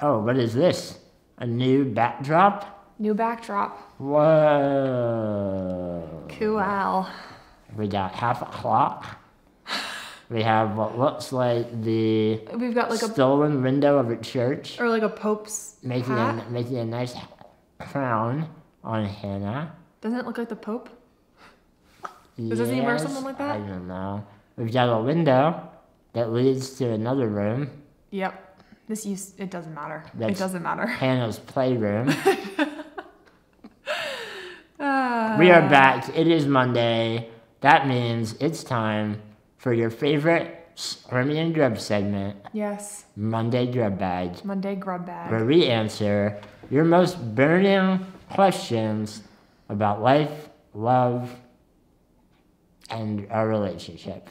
Oh, what is this? A new backdrop? New backdrop. Whoa. Cool. We got half a clock. We have what looks like the We've got like a stolen window of a church, or like a pope's making hat. a, making a nice crown on Hannah. Doesn't it look like the pope? Doesn't he wear something like that? I don't know. We've got a window that leads to another room, Yep. This use it doesn't matter. That's- it doesn't matter. Hannah's playroom. Ah. we are back. It is Monday. That means it's time for your favorite and Grub segment, Yes. Monday Grub Bag, Monday grub Bag. where we answer your most burning questions about life, love, and our relationship.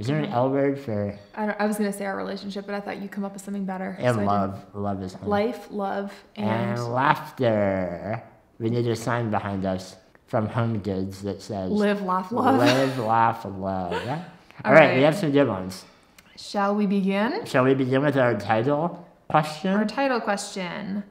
Is there an mm-hmm. L word for I, don't, I was gonna say our relationship, but I thought you'd come up with something better. and so love? Love is. Life, love, and, and laughter. We need a sign behind us from Home Goods that says live, laugh, love. Live, laugh, love. All All right, we have some good ones. Shall we begin? Shall we begin with our title question? Our title question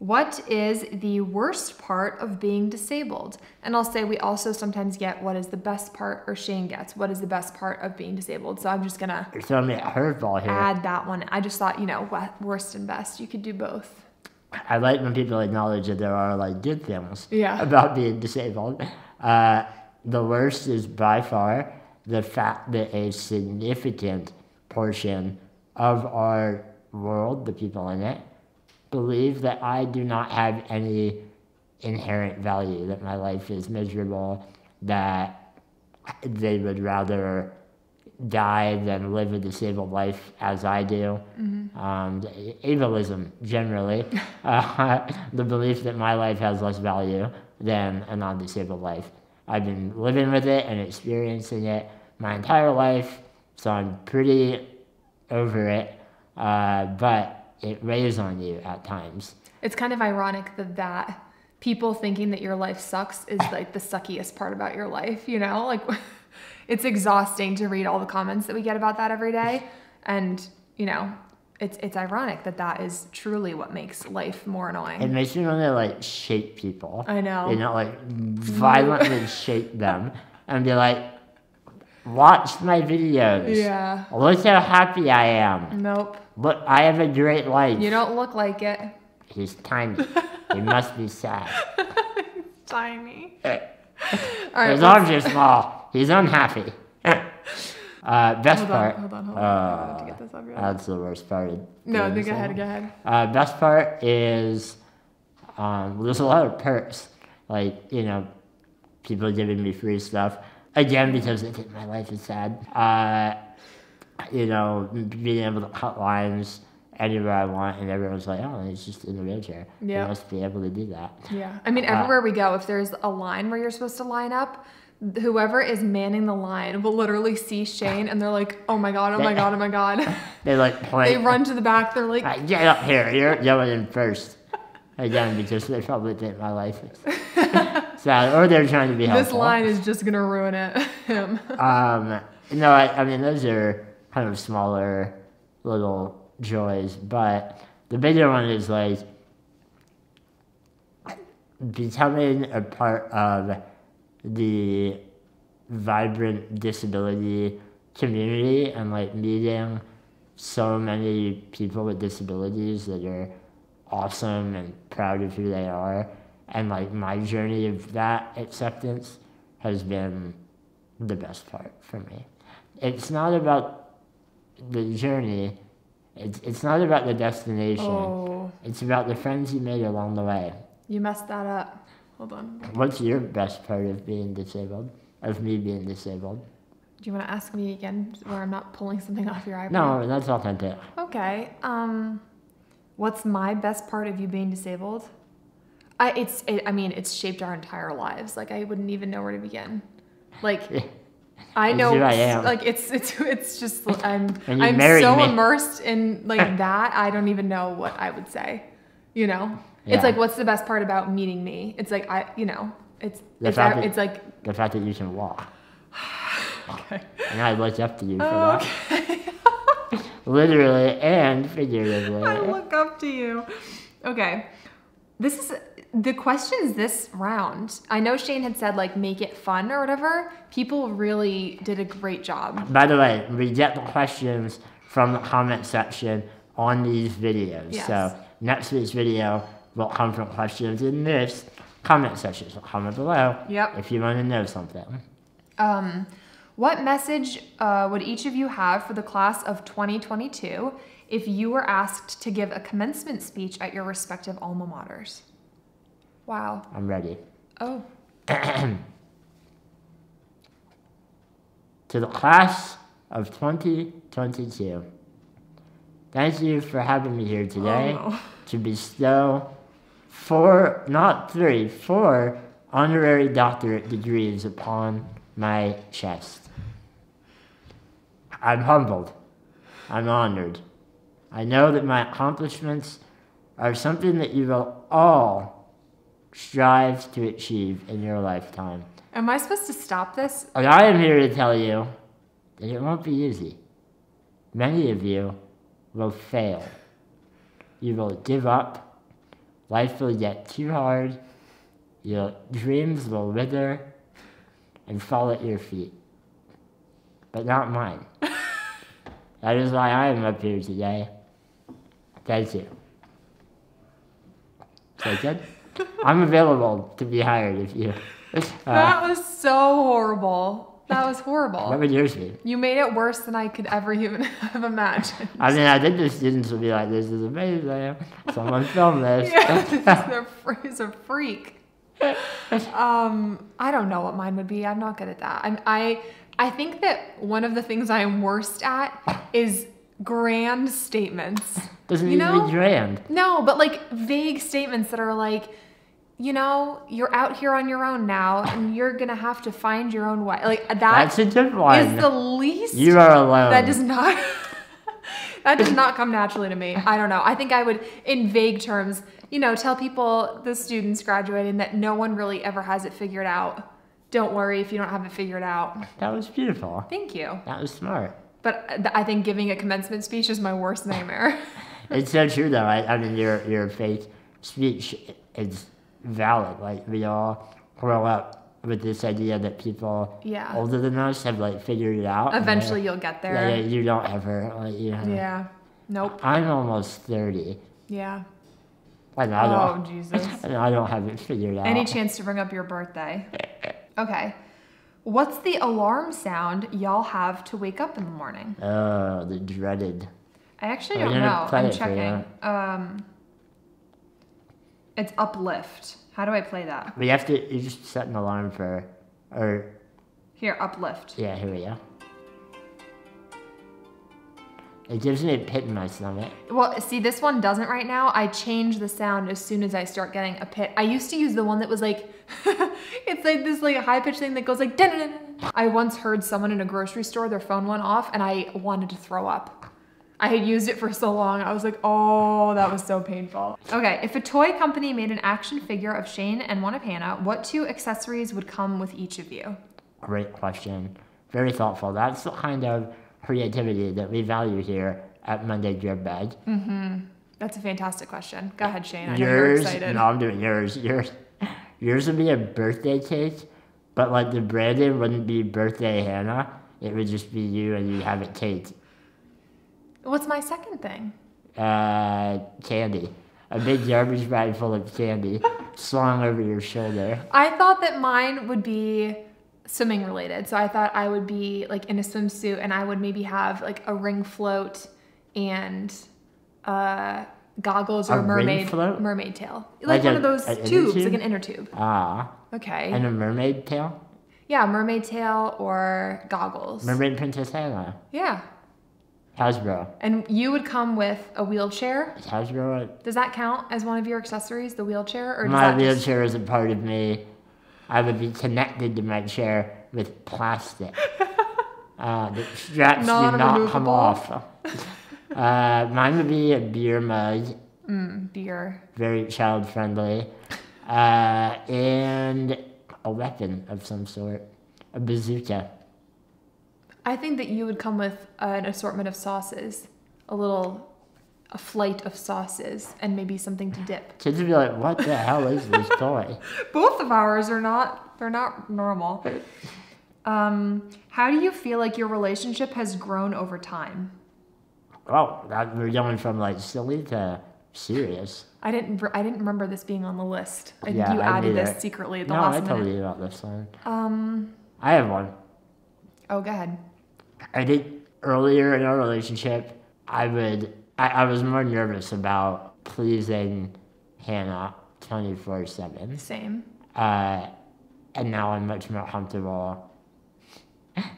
What is the worst part of being disabled? And I'll say we also sometimes get what is the best part, or Shane gets what is the best part of being disabled. So I'm just gonna throwing me curveball here. add that one. I just thought, you know, worst and best. You could do both. I like when people acknowledge that there are like good things Yeah. about being disabled. Uh, the worst is by far the fact that a significant portion of our world, the people in it, believe that I do not have any inherent value, that my life is miserable, that they would rather die than live a disabled life as I do. Um, ableism, generally, uh, the belief that my life has less value than a non disabled life. I've been living with it and experiencing it my entire life, so I'm pretty over it, uh, but it weighs on you at times. It's kind of ironic that that people thinking that your life sucks is like the suckiest part about your life, you know? Like it's exhausting to read all the comments that we get about that every day and, you know, it's it's ironic that that is truly what makes life more annoying. It makes me want to like shake people. I know. You know, like violently shake them and be like, watch my videos. Yeah. Look how happy I am. Nope. Look, I have a great life. You don't look like it. He's tiny. he must be sad. Tiny. Eh. All right. His arms are small. He's unhappy. uh, best Hold part. on, hold on, hold on. I have to Uh, get this up here. that's the worst part. No, go ahead, go ahead. Uh, best part is um, there's a lot of perks, like you know, people giving me free stuff. Again, because think my life is sad. Uh, you know, being able to cut lines anywhere I want, and everyone's like, "Oh, he's just in a wheelchair. Yeah. He must be able to do that." Yeah. I mean, Uh, everywhere we go, if there's a line where you're supposed to line up, whoever is manning the line will literally see Shane and they're like, oh my God, oh my God, oh my God. They like point. they run to the back. They're like, "Uh, Get up here! You're going in first. Again, because they probably think my life is sad, or they're trying to be helpful. this line is just going to ruin it. Him. Um, no, I, I mean those are kind of smaller little joys, but the bigger one is like becoming a part of the vibrant disability community and like meeting so many people with disabilities that are awesome and proud of who they are and like my journey of that acceptance has been the best part for me it's not about the journey it's, it's not about the destination Oh, it's about the friends you made along the way you messed that up. Hold on. What's your best part of being disabled of me being disabled Do you want to ask me again where I'm not pulling something off your iPad? no that's authentic Okay. Um, what's my best part of you being disabled? I it's it, I mean it's shaped our entire lives. Like I wouldn't even know where to begin. Like I know I am. like it's it's it's just I'm I'm so me. immersed in like that I don't even know what I would say. You know? Yeah. It's like what's the best part about meeting me? It's like I you know, it's The it's fact that- it's like the fact that you can walk okay. and I looked up to you for that Okay. Literally and figuratively. I look up to you. Okay. This is the questions this round. I know Shane had said like make it fun or whatever. People really did a great job. By the way, we get the questions from the comment section on these videos. Yes. So next week's video will come from questions in this comment section. So comment below Yep. if you want to know something. Um, what message uh, would each of you have for the class of 2022 if you were asked to give a commencement speech at your respective alma maters? Wow. I'm ready. Oh. To the class of 2022, thank you for having me here today Oh, no. to bestow four, not three, four honorary doctorate degrees upon my chest. I'm humbled. I'm honored. I know that my accomplishments are something that you will all strive to achieve in your lifetime. Am I supposed to stop this? And I am here to tell you that it won't be easy. Many of you will fail. You will give up. Life will get too hard. Your dreams will wither and fall at your feet. But not mine. That is why I am up here today. Thank you. Is that? I'm available to be hired if you. Uh, That was so horrible. That was what horrible. would yours be? You made it worse than I could ever even have imagined. I mean, I think the students would be like, "This is amazing! Someone film this." Yeah, they're fr- he's a freak. Um, I don't know what mine would be. I'm not good at that. I'm, I I think that one of the things I am worst at is grand statements. Doesn't You need to know? be grand. No, but like vague statements that are like, you know, you're out here on your own now, and you're gonna have to find your own way. Like that That's a good is the least. you are alone. That does not. that does not come naturally to me. I don't know. I think I would, in vague terms, you know, tell people, the students graduating, that no one really ever has it figured out. Don't worry if you don't have it figured out. That was beautiful. Thank you. That was smart. But I think giving a commencement speech is my worst nightmare. It's so true, though. I, I mean, your your faith speech is valid. Like we all grow up with this idea that people Yeah. older than us have like figured it out. Eventually, you'll get Yeah, yeah, there. you don't ever. Like, you know. Yeah. Nope. I'm almost thirty, Yeah. and I Oh, don't. Jesus. And I don't have it figured out. Any chance to bring up your birthday? Okay. What's the alarm sound y'all have to wake up in the morning? Oh, the dreaded. I actually don't know. I'm checking. Um, it's uplift. How do I play that? We have to. You just set an alarm for, or Here, uplift. yeah, here we go. It gives me a pit in my stomach. Well, see, this one doesn't right now. I change the sound as soon as I start getting a pit. I used to use the one that was like, it's like this like high pitched thing that goes like. "Dun-dun-dun-dun." I once heard someone in a grocery store, their phone went off, and I wanted to throw up. I had used it for so long. I was like, oh, that was so painful. Okay, if a toy company made an action figure of Shane and one of Hannah, what two accessories would come with each of you? Great question. Very thoughtful. That's the kind of creativity that we value here at Monday Grub Bag. That's a fantastic question. Go ahead, Shane. I yours, no, I'm doing yours. Yours, yours would be a birthday cake, but like the branding wouldn't be birthday Hannah. It would just be you and you have it taped. What's my second thing? Uh, candy. A big garbage bag full of candy slung over your shoulder. I thought that mine would be swimming related. So I thought I would be like in a swimsuit and I would maybe have like a ring float and uh goggles or A mermaid mermaid tail. Like Like, one a- of those tubes, tube? like an inner tube. Ah, Okay. and a mermaid tail? yeah, mermaid tail or goggles. Mermaid Princess Hannah. yeah. Hasbro. And you would come with a wheelchair. Is Hasbro Does that count as one of your accessories, the wheelchair? Or does My that just- wheelchair is a part of me. I would be connected to my chair with plastic. uh, the straps do not come off. Uh, mine would be a beer mug, Mm, beer. very child friendly, uh, and a weapon of some sort, a bazooka. I think that you would come with an assortment of sauces, a little, a flight of sauces, and maybe something to dip. Kids would be like, "What the hell is this toy?" Both of ours are not, they're not normal. Um, how do you feel like your relationship has grown over time? Oh, that, we're going from like silly to serious. I didn't, I didn't remember this being on the list. I think Yeah, you I added this secretly at the no, last I told minute. you about this one. Um, I have one. oh, go ahead. I think earlier in our relationship, I would, I, I was more nervous about pleasing Hannah 24 7. Same. Uh, and now I'm much more comfortable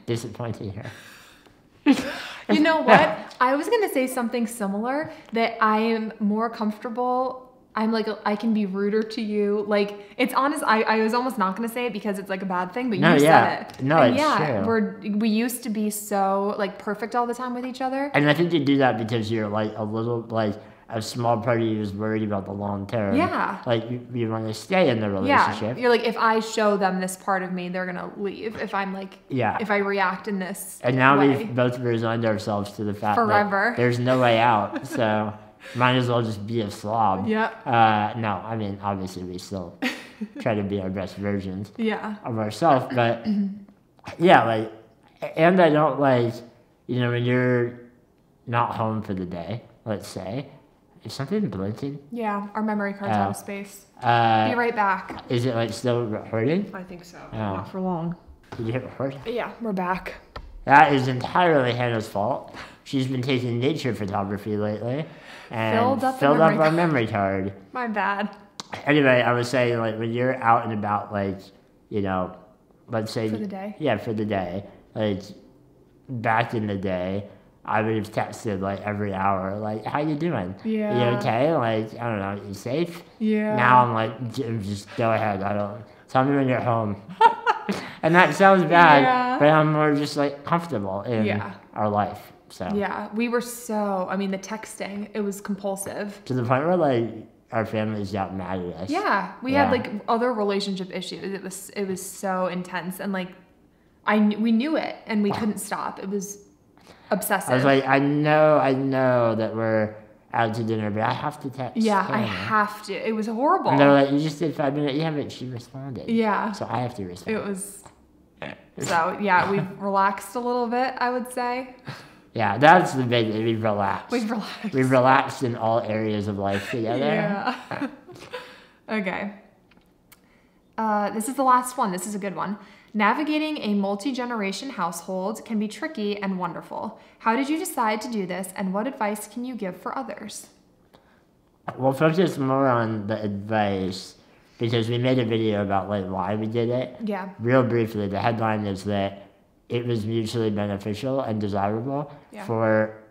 disappointing her. You know what? I was gonna say something similar that I am more comfortable. I'm like I can be ruder to you. Like it's honest. I, I was almost not gonna say it because it's like a bad thing, but No, you yeah. said it. No, And it's yeah, true. we're we used to be so like perfect all the time with each other. And I think you do that because you're like a little, like, a small part of you is worried about the long term. Yeah. Like, you, you want to stay in the relationship. Yeah, you're like if I show them this part of me, they're gonna leave. If I'm like Yeah. if I react in this And now way. we've both resigned ourselves to the fact Forever. that there's no way out. So might as well just be a slob. Yeah. Uh, no, I mean obviously we still try to be our best versions yeah of ourselves, but yeah, like, and I don't like, you know, when you're not home for the day, let's say, is something blinking? yeah our memory card's Oh. out of space. Uh, Be right back. is it like still recording? I think so. Oh. Not for long. Did you hit record? Yeah, we're back. That is entirely Hannah's fault. She's been taking nature photography lately and Filled up filled memory up our memory card. My bad. Anyway, I was saying like when you're out and about, like you know, let's say For the day? Yeah, for the day. Like back in the day, I would have texted like every hour, like "How you doing? Yeah. You okay? Like I don't know, you safe?" Yeah. Now I'm like, just go ahead. I don't. Tell me when you're home. and that sounds bad, Yeah. but I'm more just like comfortable in Yeah. our life. So Yeah, we were so. I mean, the texting it was compulsive. to the point where like our families got mad at us. Yeah, we Yeah. had like other relationship issues. It was it was so intense, and like, I we knew it, and we couldn't stop. It was obsessive. I was like, I know, I know that we're out to dinner, but I have to text. yeah, I have to. It was horrible. And they're like, you just did five minutes. Yeah, but she responded. yeah, So I have to respond. it was. So yeah, we've relaxed a little bit. I would say yeah, that's the big thing. We've relaxed. we've relaxed. We've relaxed in all areas of life together. Yeah. okay. Uh, this is the last one. This is a good one. Navigating a multi generation household can be tricky and wonderful. How did you decide to do this, and what advice can you give for others? We'll focus more on the advice because we made a video about like why we did it. Yeah. Real briefly, the headline is that it was mutually beneficial and desirable Yeah. for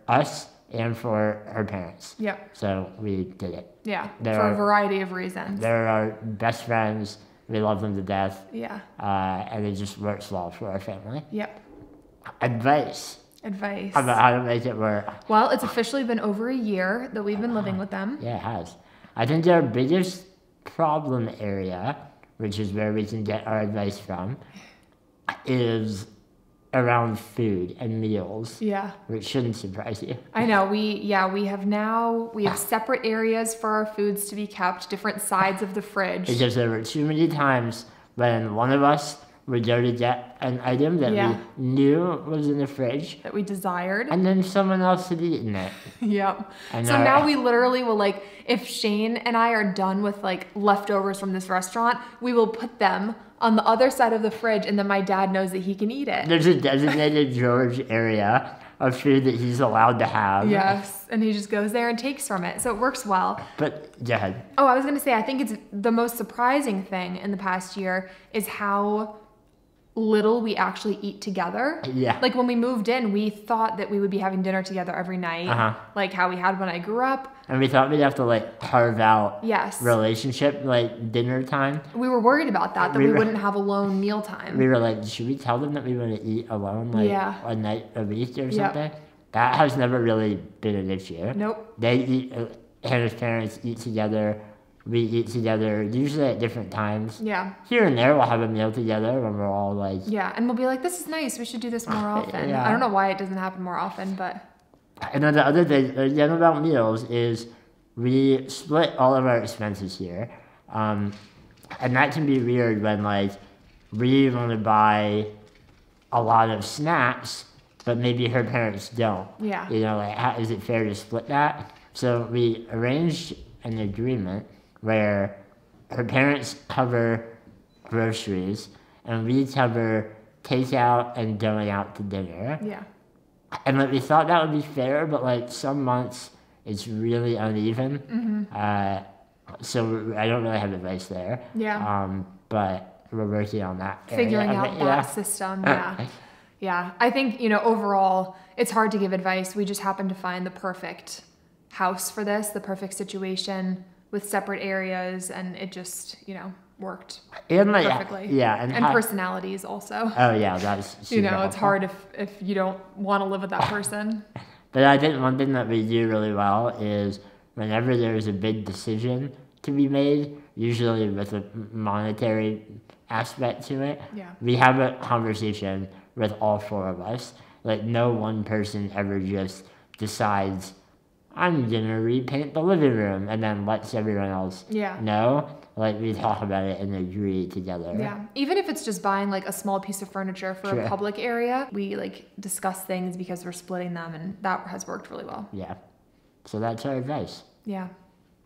us and for our parents. Yep. So we did it. Yeah. There for are- a variety of reasons. They're our best friends. We love them to death. yeah. Uh, and it just works well for our family. Yep. Advice Advice. about how to make it work. Well, it's officially been over a year that we've been living with them. Yeah, it has. I think our biggest problem area, which is where we can get our advice from, is around food and meals, Yeah. which shouldn't surprise you. I know. We yeah, we have now we have ah. separate areas for our foods to be kept, different sides of the fridge. Because there were too many times when one of us go to get an item that Yeah. we knew was in the fridge, that we desired. and then someone else had eaten it. yep. And So our- now we literally will like if Shane and I are done with like leftovers from this restaurant, we will put them on the other side of the fridge and then my dad knows that he can eat it. There's a designated George area of food that he's allowed to have. Yes, and he just goes there and takes from it. So it works well. But go ahead. Oh, I was going to say I think it's the most surprising thing in the past year is how little we actually eat together. Yeah. Like when we moved in, we thought that we would be having dinner together every night, Uh-huh. like how we had when I grew up. And we thought we'd have to like carve out Yes. relationship like dinner time. We were worried about that, that We we, were- wouldn't have alone meal time. We were like, should we tell them that we want to eat alone like Yeah. a night a week or Yep. something? That has never really been an issue. nope. They eat. Uh, Hannah's parents eat together we eat together, usually at different times. Yeah. Here and there, we'll have a meal together when we're all like. Yeah. And we'll be like, this is nice. We should do this more often. Yeah. I don't know why it doesn't happen more often, but And then the other thing, again about meals, is we split all of our expenses here. Um, and that can be weird when, like, we want to buy a lot of snacks, but maybe her parents don't. Yeah. You know, like, how, is it fair to split that? So we arranged an agreement where her parents cover groceries and we cover takeout and going out to dinner. yeah. And like we thought that would be fair, but like some months it's really uneven. Mm-hmm. Uh, so I don't really have advice there. Yeah. Um, but we're working on that. Figuring of out that yeah. system. Yeah. Yeah. I think, you know, overall, it's hard to give advice. We just happen to find the perfect house for this, the perfect situation with separate areas, and it just, you know, worked And like perfectly. yeah, and, and personalities also. oh yeah, that's super you know, it's hard if if you don't want to live with that person. But I think one thing that we do really well is whenever there's a big decision to be made, usually with a monetary aspect to it, Yeah. we have a conversation with all four of us. Like no one person ever just decides, I'm gonna repaint the living room and then lets everyone else Yeah. know. Like we talk about it and agree together. Yeah. Even if it's just buying like a small piece of furniture for Sure. a public area, we like discuss things because we're splitting them and that has worked really well. Yeah. So that's our advice. Yeah.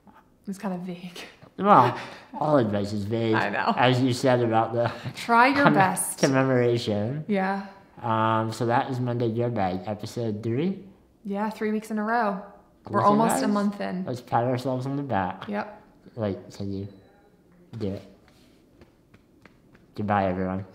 It was kind of vague. Well, all advice is vague. I know. As you said about the Try your best. commemoration. Yeah. Um, so that is Monday Grub Bag, episode three. Yeah, three weeks in a row. We're almost a month in. Let's pat ourselves on the back. Yep. Like, can you do it? Goodbye, everyone.